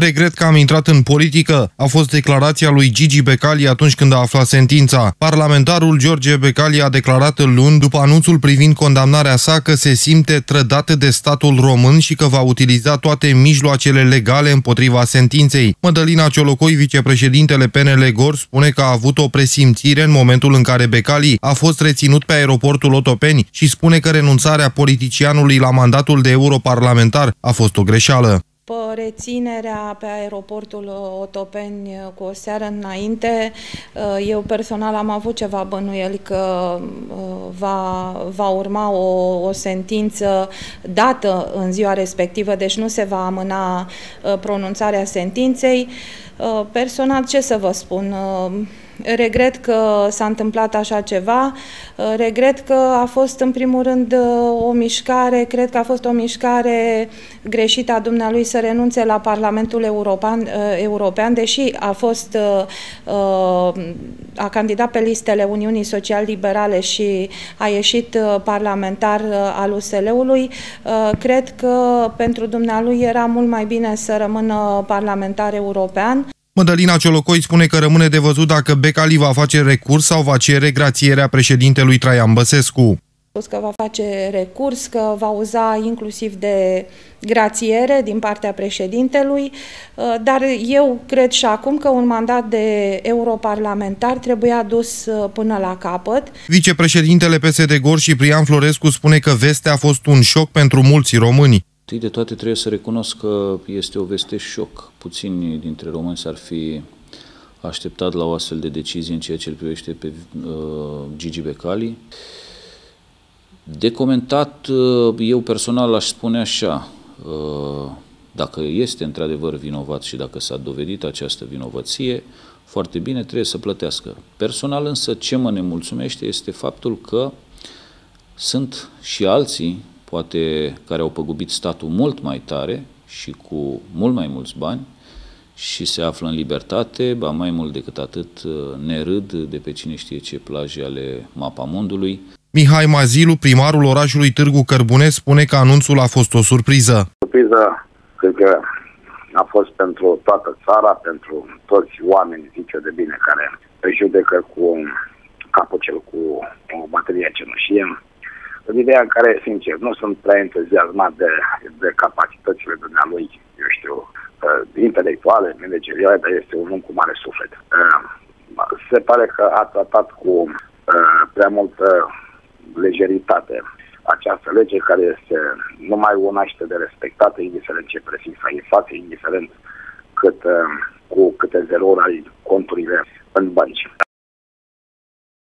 Regret că am intrat în politică, a fost declarația lui Gigi Becali atunci când a aflat sentința. Parlamentarul George Becali a declarat luni, după anunțul privind condamnarea sa, că se simte trădat de statul român și că va utiliza toate mijloacele legale împotriva sentinței. Mădălina Ciolocoi, vicepreședintele PNL Gor, spune că a avut o presimțire în momentul în care Becali a fost reținut pe aeroportul Otopeni și spune că renunțarea politicianului la mandatul de europarlamentar a fost o greșeală reținerea pe aeroportul Otopeni cu o seară înainte, eu personal am avut ceva bănuieli că va, va urma o, o sentință dată în ziua respectivă, deci nu se va amâna pronunțarea sentinței. Personal, ce să vă spun? Regret că s-a întâmplat așa ceva, regret că a fost în primul rând o mișcare, cred că a fost o mișcare greșită a dumnealui să renunțe la Parlamentul European, European deși a fost a candidat pe listele Uniunii Social-Liberale și a ieșit parlamentar al USL-ului, cred că pentru dumnealui era mult mai bine să rămână parlamentar european. Mădălina Ciolocoi spune că rămâne de văzut dacă Becali va face recurs sau va cere grațierea președintelui Traian Băsescu. Spus că va face recurs, că va uza inclusiv de grațiere din partea președintelui, uh, dar eu cred și acum că un mandat de europarlamentar trebuie adus uh, până la capăt. Vicepreședintele PSD Gor și Prian Florescu spune că vestea a fost un șoc pentru mulți români. Întâi de toate trebuie să recunosc că este o veste șoc. Puțini dintre români s-ar fi așteptat la o astfel de decizie în ceea ce îl privește pe uh, Gigi Becali. De comentat, uh, eu personal aș spune așa, uh, dacă este într-adevăr vinovat și dacă s-a dovedit această vinovăție, foarte bine, trebuie să plătească. Personal însă ce mă nemulțumește este faptul că sunt și alții poate care au păgubit statul mult mai tare și cu mult mai mulți bani și se află în libertate, ba mai mult decât atât ne râd de pe cine știe ce plaje ale mapamondului. Mihai Mazilu, primarul orașului Târgu Cărbune, spune că anunțul a fost o surpriză. Surpriză, cred că a fost pentru toată țara, pentru toți oamenii, zice de bine, care își judecă cu capul cel cu o baterie cenușie în ideea în care, sincer, nu sunt prea entuziasmat de, de capacitățile dumnealui, eu știu, uh, intelectuale, manageriale, dar este un om cu mare suflet. Uh, se pare că a tratat cu uh, prea multă lejeritate această lege care este numai una și de respectată, indiferent ce prefix ai față, indiferent cât, cu câte zerouri ai conturile în bănci.